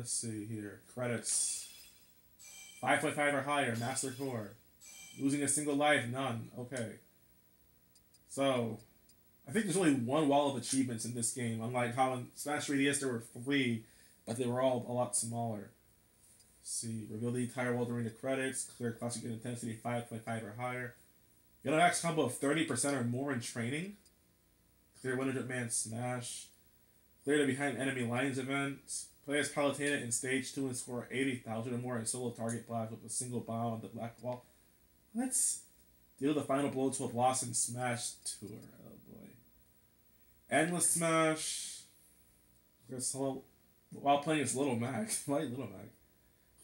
let's see here. Credits. 5.5 or higher, Master Core. Losing a single life, none. Okay. So, I think there's only one wall of achievements in this game, unlike how in Smash 3DS there were three, but they were all a lot smaller. Let's see, reveal the entire world during the credits, clear classic intensity 5.5 or higher. Get an max combo of 30% or more in training. Clear 100 man smash. Clear the behind enemy lines event. Play as Palutena in stage 2 and score 80,000 or more in solo target blast with a single bomb on the black wall. Let's deal the final blow to a Blossom Smash Tour. Oh boy. Endless Smash. While playing as Little Mac. Why Little Mac?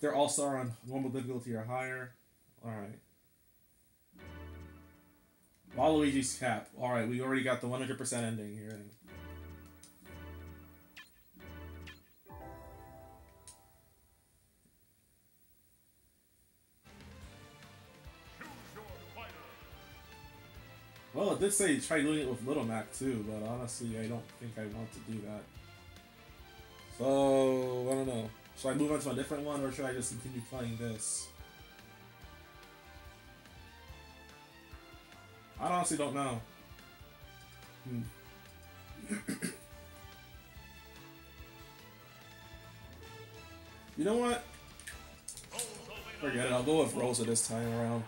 They're all star on normal difficulty or higher. Alright. Waluigi's cap. Alright, we already got the 100% ending here. Well, it did say try doing it with Little Mac too, but honestly, I don't think I want to do that. So, I don't know. Should I move on to a different one, or should I just continue playing this? I honestly don't know. Hmm. you know what? Forget it, I'll go with Rosa this time around.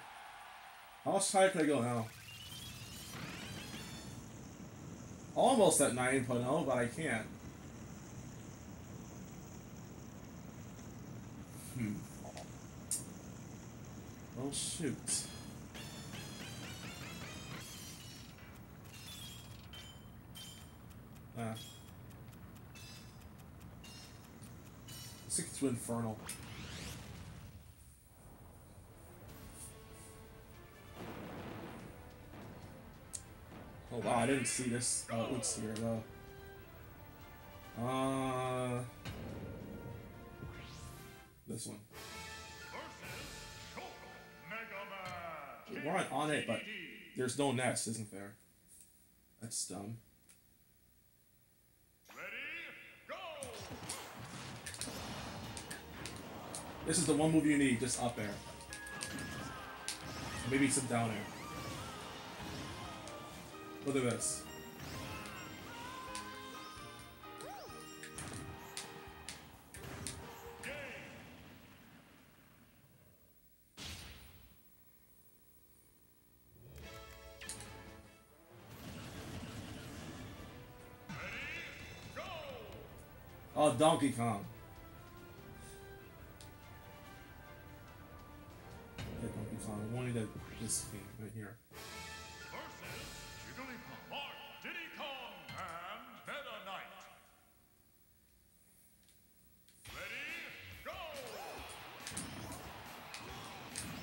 How much higher can I go now? Almost at 9.0, but I can't. Hmm. Oh shoot. Ah. Let's to Infernal. Oh wow, I didn't see this uh, here though. Uh, this one. We're on it, but there's no nest, isn't there? That's dumb. This is the one move you need, just up there. Maybe some down air. This. Oh, Donkey Kong. Yeah, Donkey Kong. I wanted to this game right here.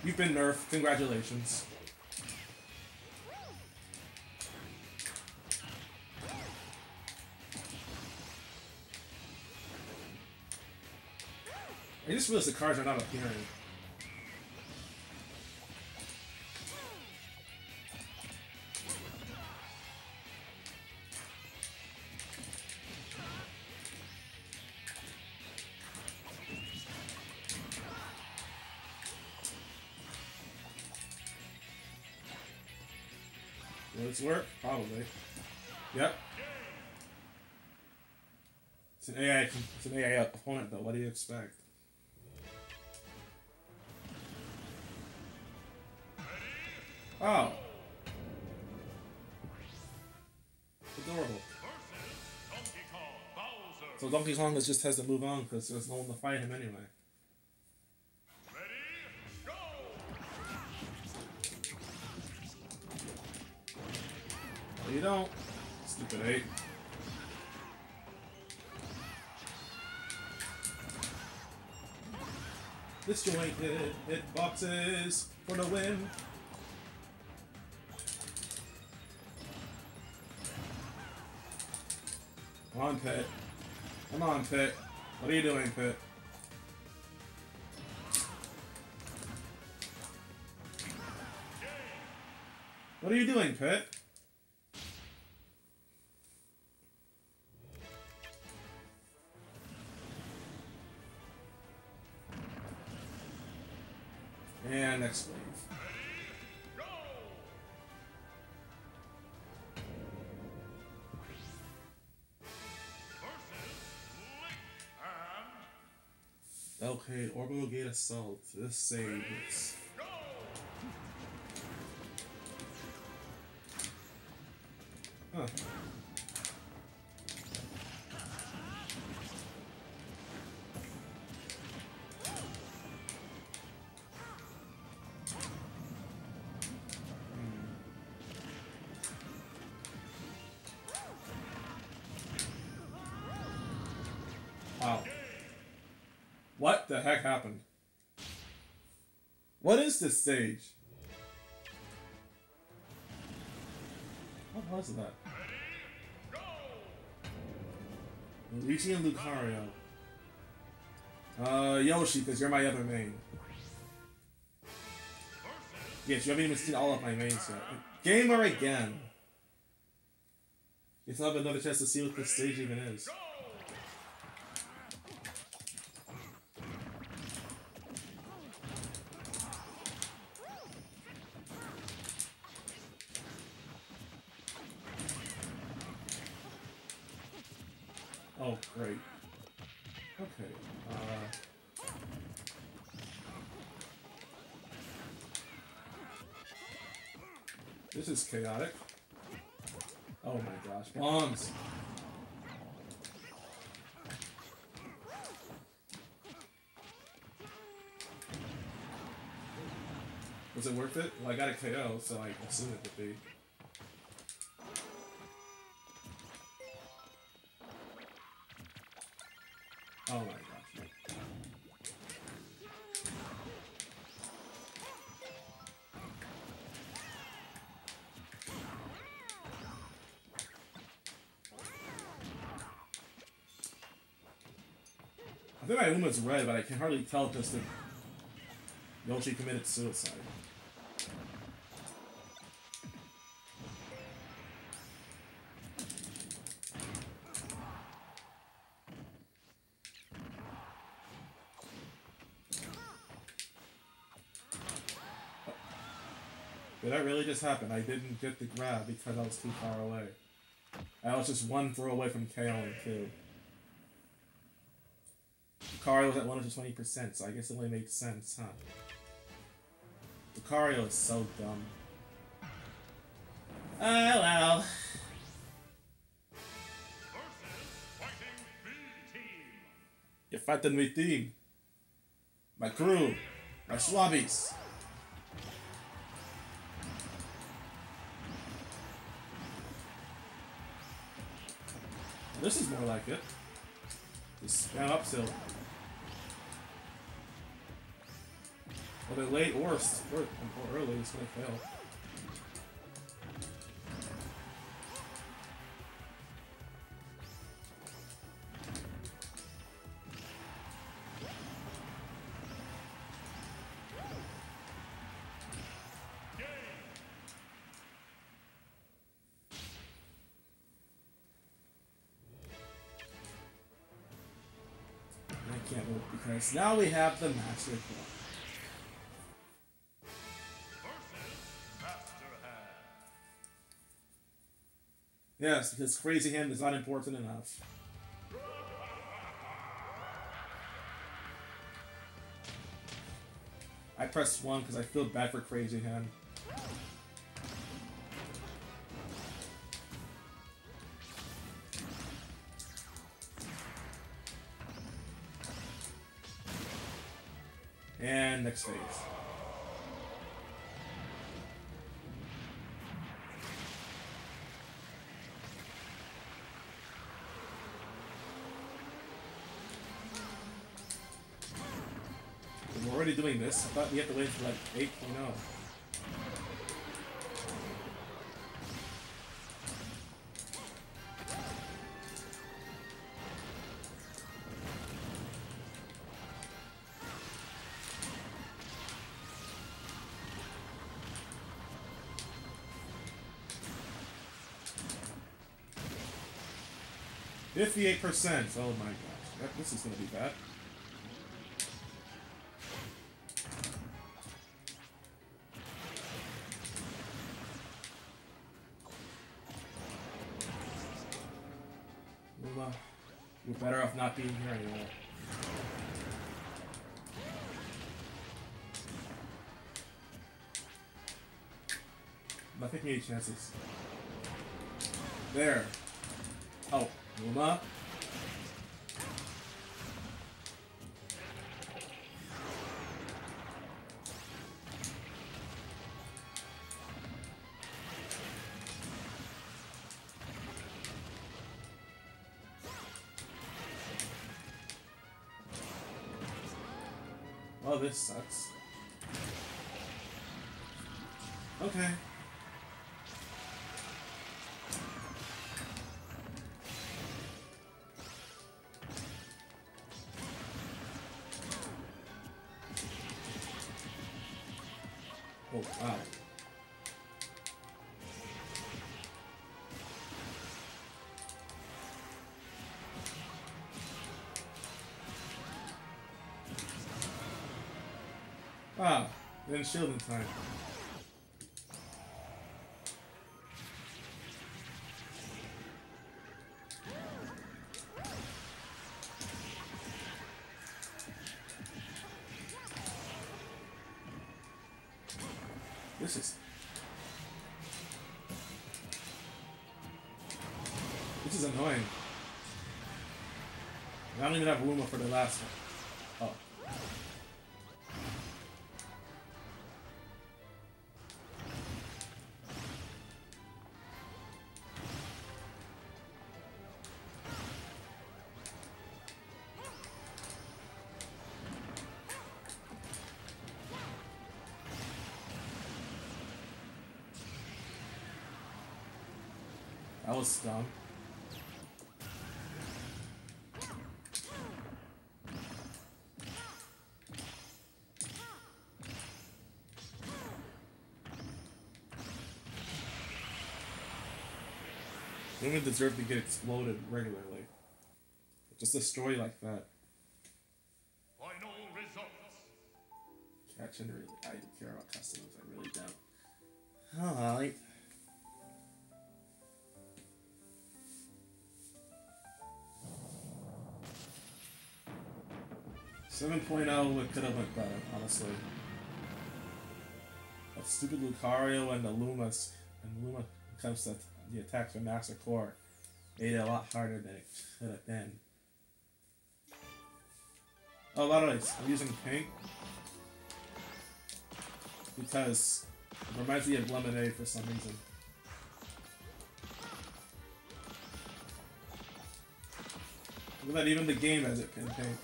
You've been nerfed. Congratulations. I just realized the cards are not appearing. This work? Probably. Yep. It's an AI. It's an AI opponent, though. What do you expect? Oh. Adorable. So Donkey Kong just has to move on because there's no one to fight him anyway. Don't. Stupid eight. Hit boxes for the win. Come on, Pit. Come on, Pit. What are you doing, Pit? What are you doing, Pit? Okay, orbital gate assault. This saves. Huh. Hmm. Wow. What the heck happened? What is this stage? What was that? Luigi and Lucario. Uh, Yoshi, because you're my other main. Yes, you haven't even seen all of my mains yet. Gamer again! You still have another chance to see what this stage even is. Oh, great. Okay. Uh... This is chaotic. Oh my gosh. Bombs! Was it worth it? Well, I got a KO, so I assume it would be. Think red, but I can hardly tell just that Yoshi committed suicide. Did that really just happen? I didn't get the grab because I was too far away. I was just one throw away from KOing too. Lucario was at 120%, so I guess it only makes sense, huh? Lucario is so dumb. Oh well. You're fighting my team. My crew. My swabbies. This is more like it. Just spam up still. Whether late or, or, or early, it's fail. Can't move because now we have the Master Claw. Yes, because Crazy Hand is not important enough. I pressed one because I feel bad for Crazy Hand. And next phase. Already doing this. I thought we have to wait for like oh. 8.0. Fifty-eight percent. Oh my gosh, this is gonna be bad. Not being here anymore. not taking any chances. There. Oh, Luma. This sucks. Okay. Oh, wow. Then shield in time. This is This is annoying. I don't even have Luma for the last one. That was dumb. Women deserve to get exploded regularly. Just a story like that. Final results. Catching really, I don't care about customers. I really don't. Alright. Seven oh it could have went better, honestly. That stupid Lucario and the Lumas and Luma comes to the attacks from Master Core made it a lot harder than it could have been. Oh, by the way, I'm using pink because it reminds me of lemonade for some reason. Look at that, even the game has it in pink.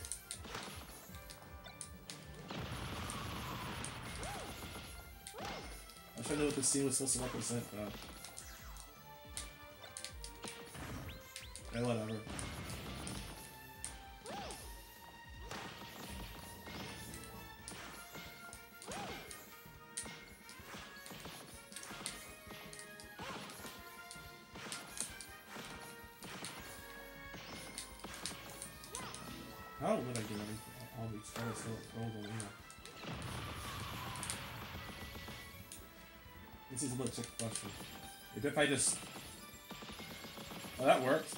I know what this scene was supposed to represent. Uh, yeah, whatever. I get? All these so oh, rolled on This is a legit question. If I just... Oh, that worked.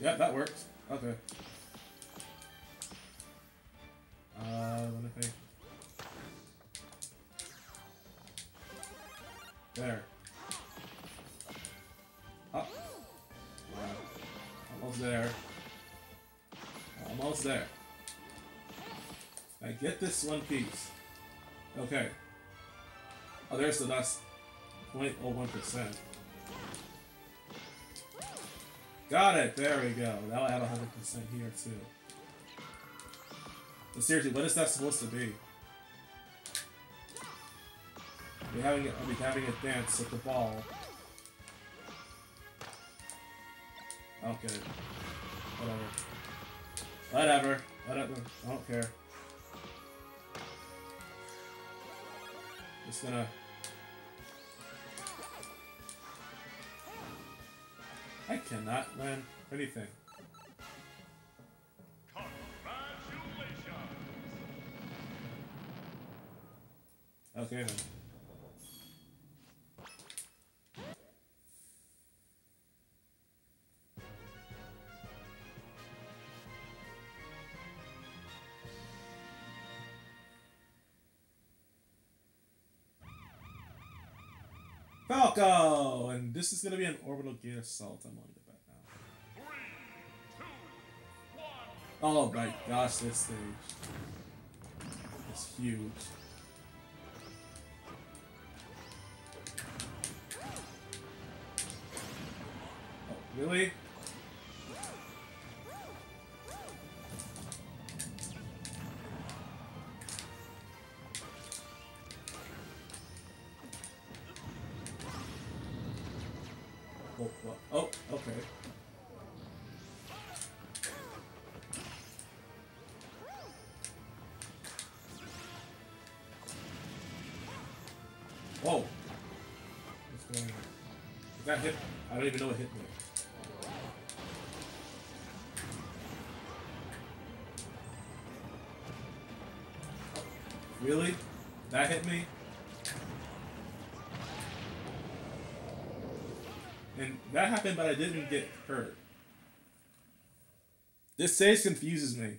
Yeah, that worked. Okay. Uh, let me think. There. Wow. Almost there. Almost there. I get this one piece. Okay. Oh, there's the last 0.01%. Got it! There we go. Now I have 100% here, too. But seriously, what is that supposed to be? We having, are we having a dance with the ball? It. Whatever. Whatever. Whatever. I don't care. Just gonna... I cannot land anything. Congratulations. Okay then. Falco! And this is gonna be an orbital gate assault. I'm on the bet now. Three, two, one. Oh my gosh, this stage. is huge. Oh, really? Whoa. What's going on? That hit? I don't even know what hit me. Really? That hit me? And that happened, but I didn't get hurt. This stage confuses me.